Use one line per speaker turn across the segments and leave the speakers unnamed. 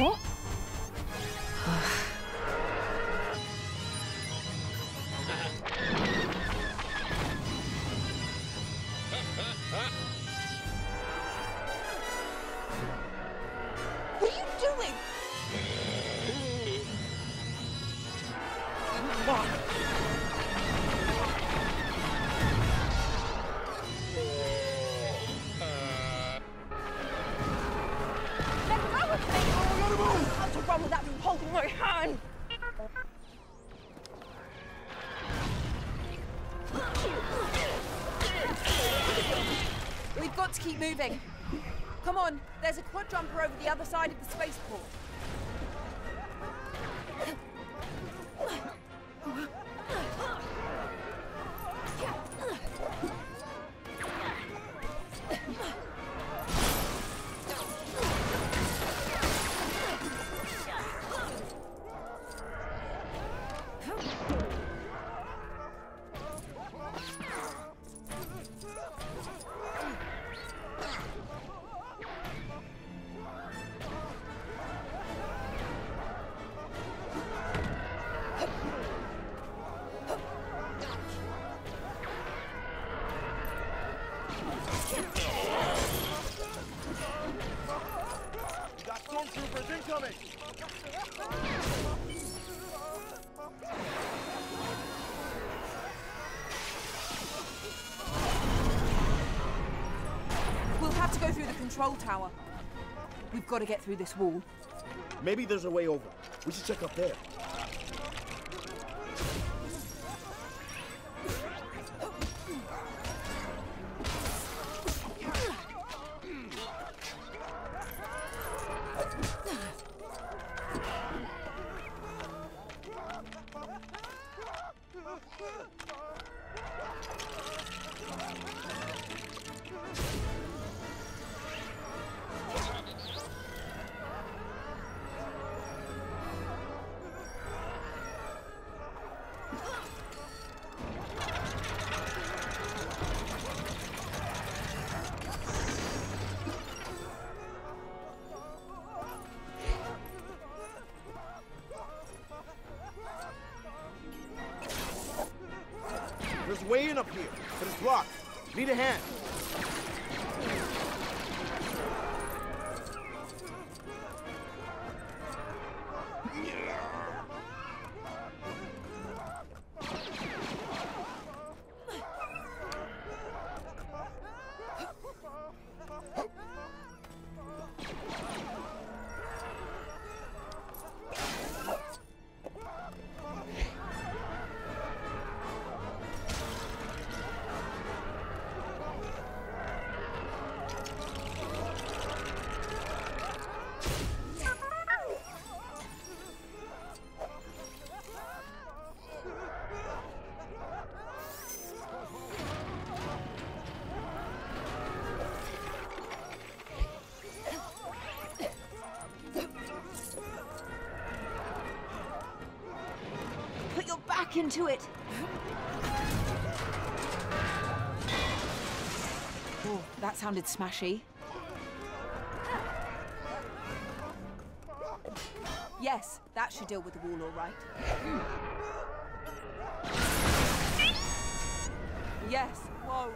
What? what are Oh, How to run without you holding my hand? We've got to keep moving. Come on, there's a quad jumper over the other side of the spaceport. We'll have to go through the control tower. We've got to get through this wall.
Maybe there's a way over. We should check up there. Way in up here, but it's blocked. Need a hand.
Back into it. Oh, that sounded smashy. Yes, that should deal with the wall all right. Yes, whoa.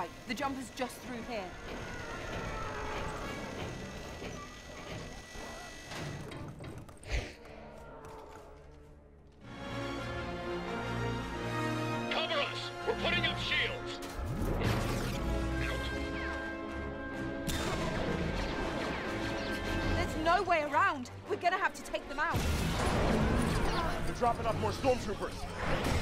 Right. The jumper's just through here.
Cover us! We're putting up shields!
There's no way around. We're gonna have to take them out.
They're dropping off more stormtroopers.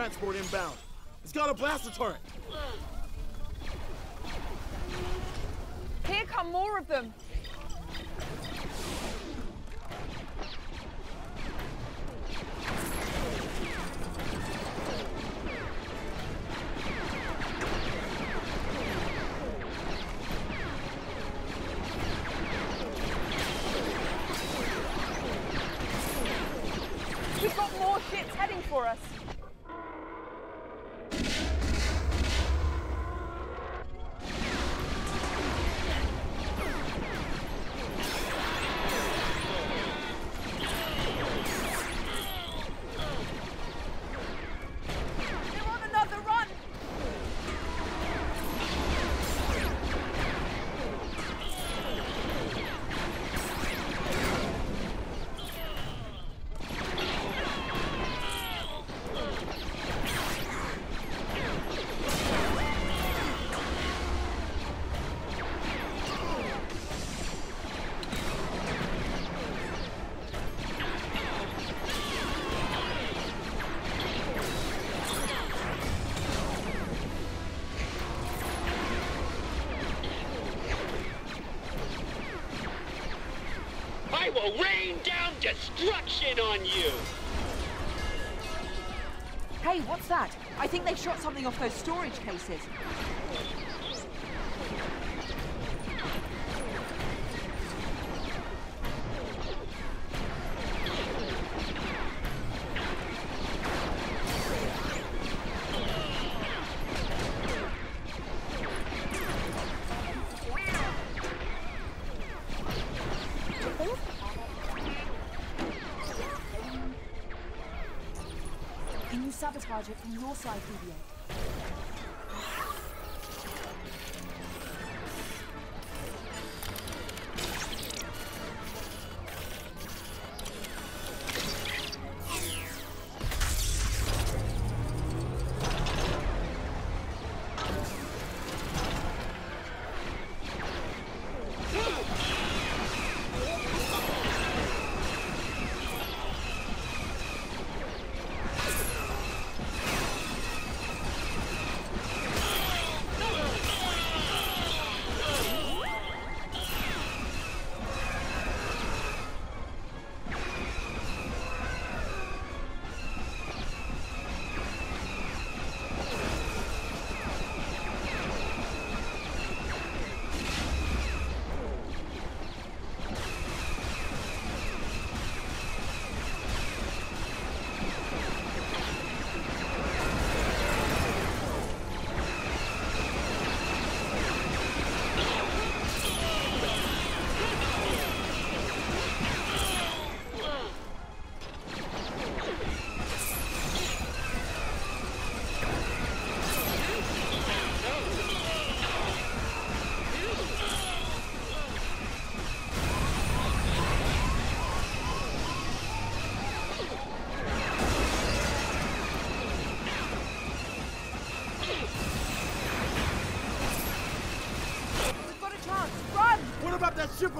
Transport inbound. It's got a blaster turret.
Here come more of them. We've got more ships heading for us.
Rain down destruction on you!
Hey, what's that? I think they shot something off those storage cases. Sabotage it from your side, Vivian?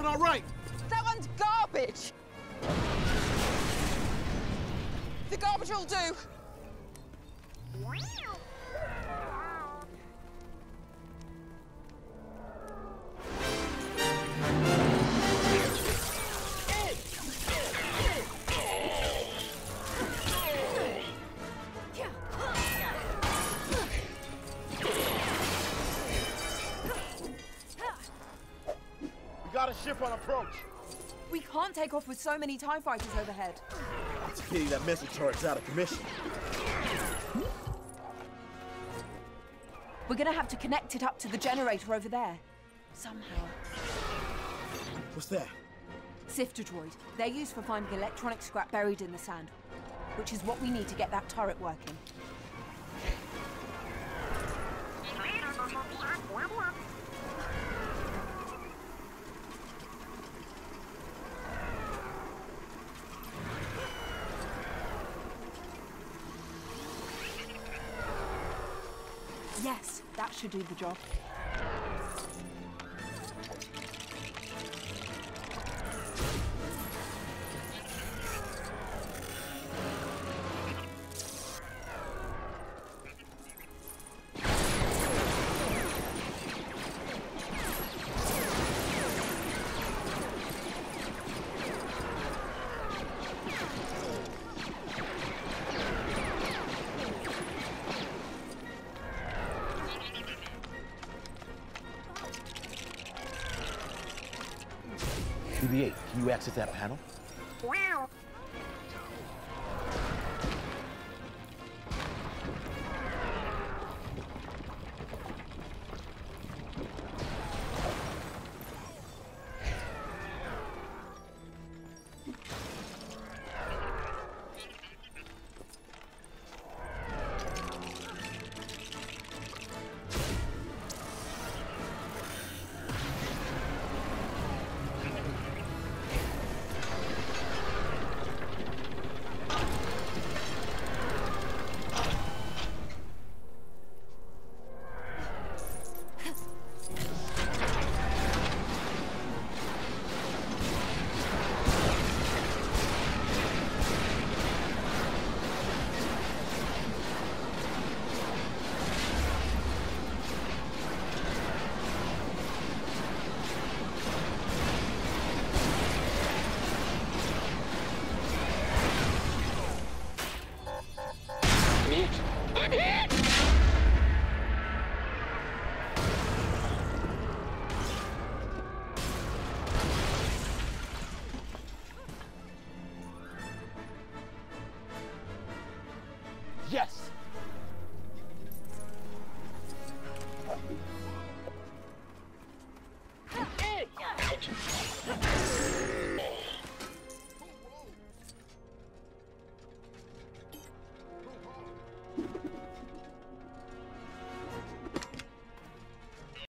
On our right?
That one's garbage. The garbage will do.
On approach.
We can't take off with so many TIE fighters overhead.
It's a pity that missile turret's out of commission.
We're gonna have to connect it up to the generator over there. Somehow.
What's that?
Sifter droid. They're used for finding electronic scrap buried in the sand, which is what we need to get that turret working. Yes, that should do the job.
BB-8, can you access that panel?
Wow,